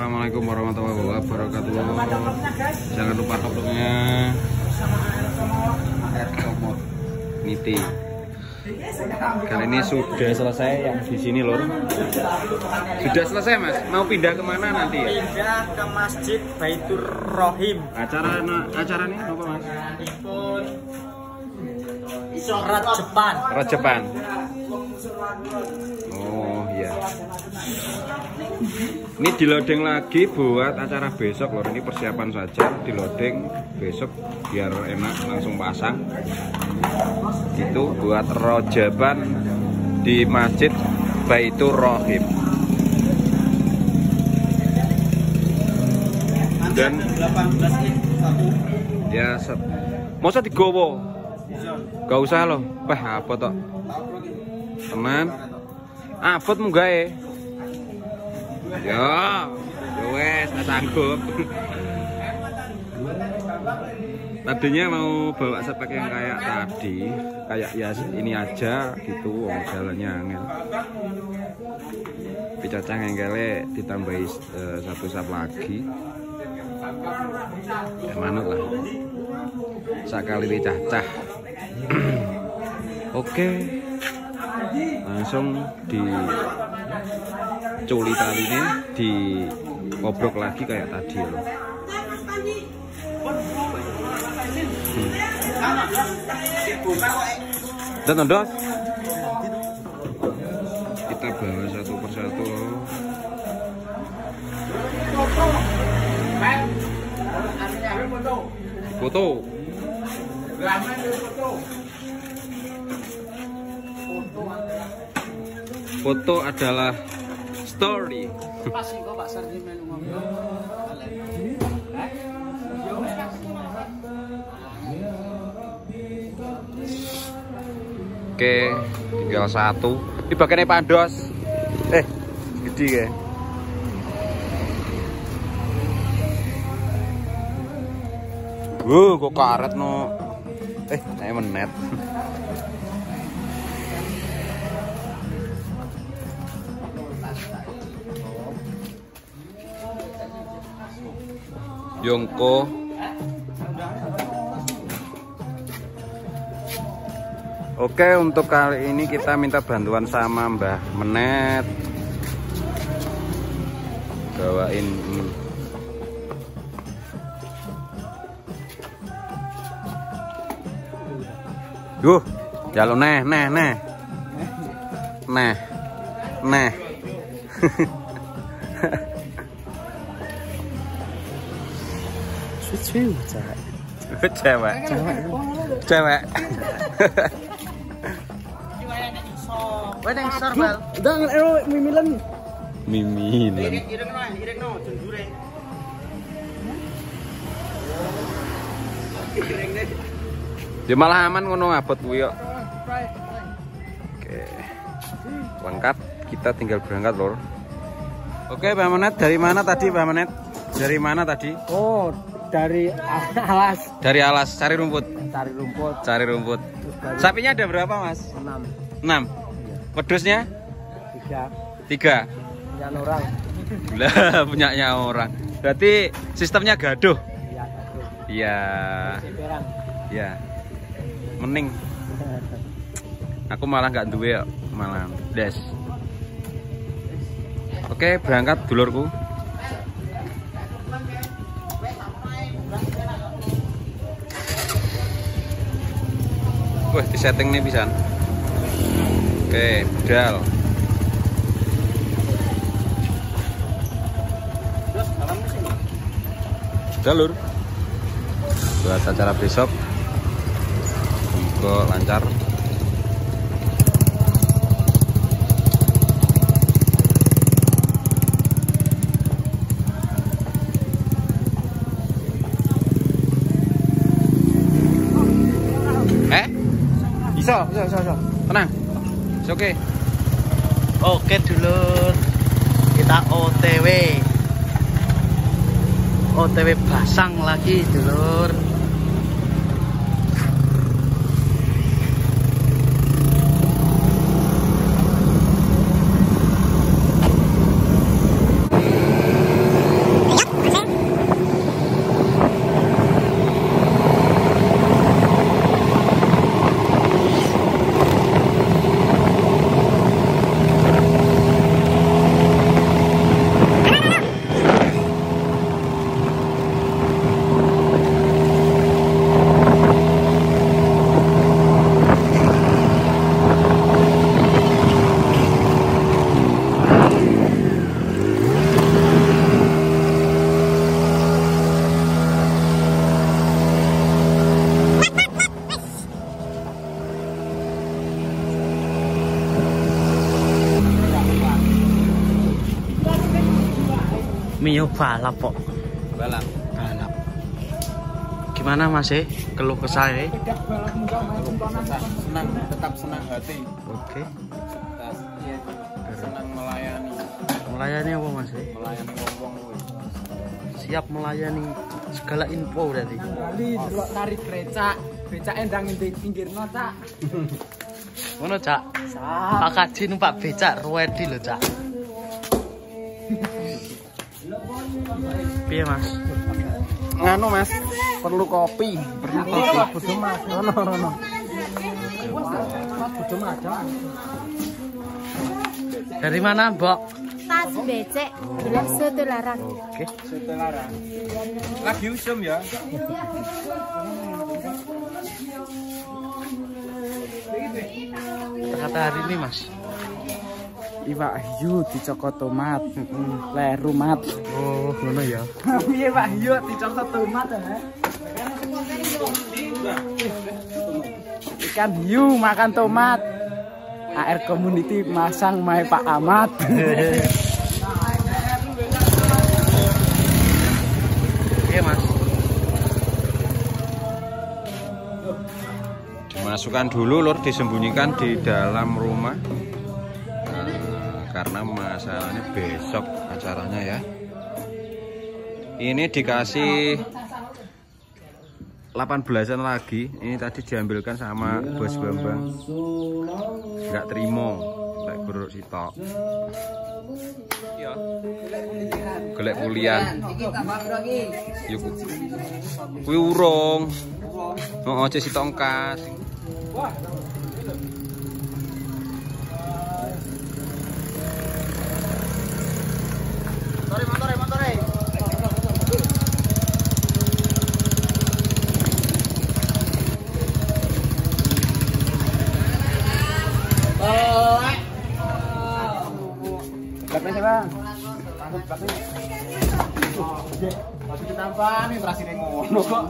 Assalamualaikum warahmatullahi wabarakatuh. Jangan lupa topiknya. Niti. Kali ini sudah selesai yang di sini lor. Sudah selesai mas. Mau pindah ke mana nanti? Pindah ke Masjid Baitur Rohim. Acara acaranya apa mas? Rat Jepang. Rajapan. Oh iya. Ini di loading lagi buat acara besok lor. Ini persiapan saja di loading besok biar enak langsung pasang. Itu buat rojaban di Masjid Baitur Rohim. Dan 18 ya set. Masa digowo? Gak usah loh. Wah, apa tok? Teman. Abot mu gawe. Ya, ya wes, sanggup. Tadinya mau bawa sepek yang kayak tadi, kayak ya ini aja gitu, oh, jalannya angel. Tapi cacah ngengkele ditambahi eh, satu sap lagi. Ya manut lah. Sekali dicacah. Oke. Langsung di culi tali ini di obrok lagi kayak tadi loh. Dan nondos. Kita bawa satu persatu. Foto. Foto adalah story. Oke, tinggal satu. Ini bagiannya pandos. Eh, gede ya. Wuh, kok karet no. Eh, saya menet. Yongko. Oke untuk kali ini kita minta bantuan sama Mbah Menet. Bawain ini. Duh, jalur neh, neh, neh. Neh Neh Cucu, cewek. Cewek Cewek Wedeng sorbal. Jangan ero mimilan. Jendure. Ya malah aman ngono abot kuwi. Oke. Lengkap, kita tinggal berangkat, Lor. Oke, Mbak Menet, dari mana tadi, Mbak Menet? Dari mana tadi? Oh, dari alas Dari alas, cari rumput. cari rumput Cari rumput. Sapinya ada berapa, Mas? enam 6. Wedusnya? tiga 3. yang orang Lah, punyanya orang. Berarti sistemnya gaduh. ya Iya. Siperan. Iya. Mending. Aku malah nggak duwe malah des. Oke, berangkat dulurku. Wah, di setting nih bisa. Oke, budal. Jalur. Buat acara besok. Semoga lancar. Bisa, bisa, bisa, bisa. Tenang. Oke. Oke dulur. Kita OTW. OTW basang lagi dulur. Mio balap kok. balap Balap. Gimana Mas eh? Keluh kesah eh? senang tetap senang hati Oke. senang melayani Melayani apa Mas eh? melayani wong-wong Siap melayani segala info berarti. Kali delok tarik becak. Becak endang ing pinggirno, Cak. Ngono, Cak. Pak Kaji numpak becak ready lho, Cak. Piye, Mas? nganu mas perlu kopi Perlu Iya, kopi. Kudu mas, ono ono. Kudu ada. Dari mana, Mbok? Tas becek, gelas soto larang. Oke. lagi usum ya Kata hari ini, Mas. Iwak hiu dicokot tomat. Leru mat. Oh, ngono ya. Piye Pak hiu dicokot tomat ya? Ikan hiu makan tomat. AR Community masang Mae Pak Ahmad. Iya, Mas. dimasukkan dulu lur disembunyikan di dalam rumah karena masalahnya besok acaranya ya. Ini dikasih 18an lagi. Ini tadi diambilkan sama bos Bambang. Nggak terima tak buruk sitok. Gelek kuliah. Yuk. Kuwi urung. Oh aja si nih terasi ngono kok.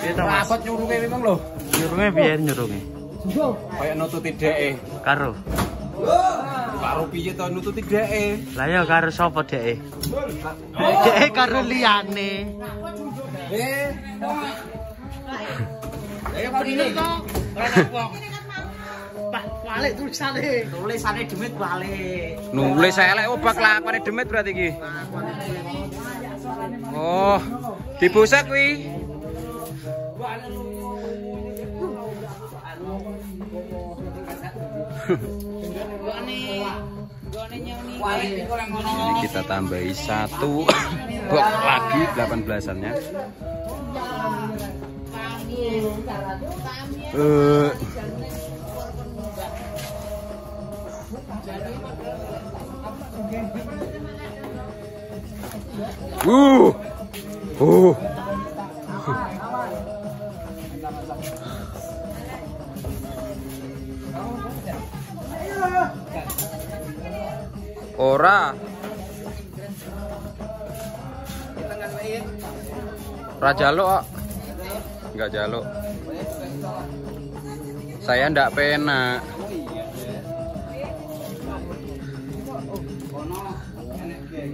Piye to, Mas? Rapot nyurunge memang lho. Nyurunge piye nyurunge? Kayak nututi dheke Karo. karo piye to nututi dheke Lah ya karo sapa dheke? Dheke karo liyane. Balik tulisane. Tulisane demit balik. nulis elek obak lakone demit berarti iki oh dibusak kuwi ini kita tambahi satu box lagi 18-annya Eh. Uh. Uh. Ora. Ora jaluk. Enggak jaluk. Saya ndak penak.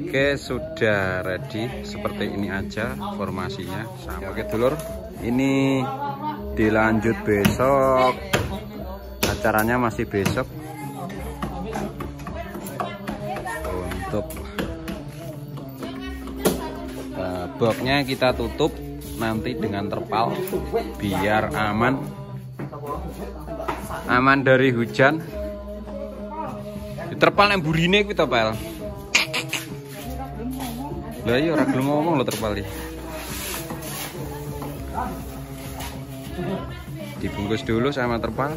Oke sudah ready seperti ini aja formasinya sama. Oke dulur ini dilanjut besok acaranya masih besok untuk eh, boxnya kita tutup nanti dengan terpal biar aman aman dari hujan terpal yang burine kita pel lah iya ora gelem ngomong lo terpal. Dibungkus dulu sama terpal.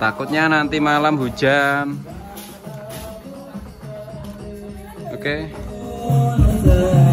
Takutnya nanti malam hujan. Oke.